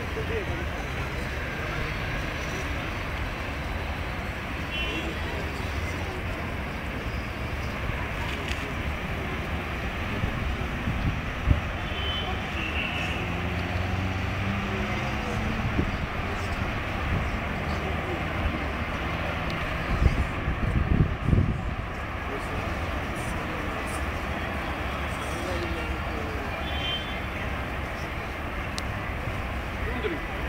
Thank you. Andrew.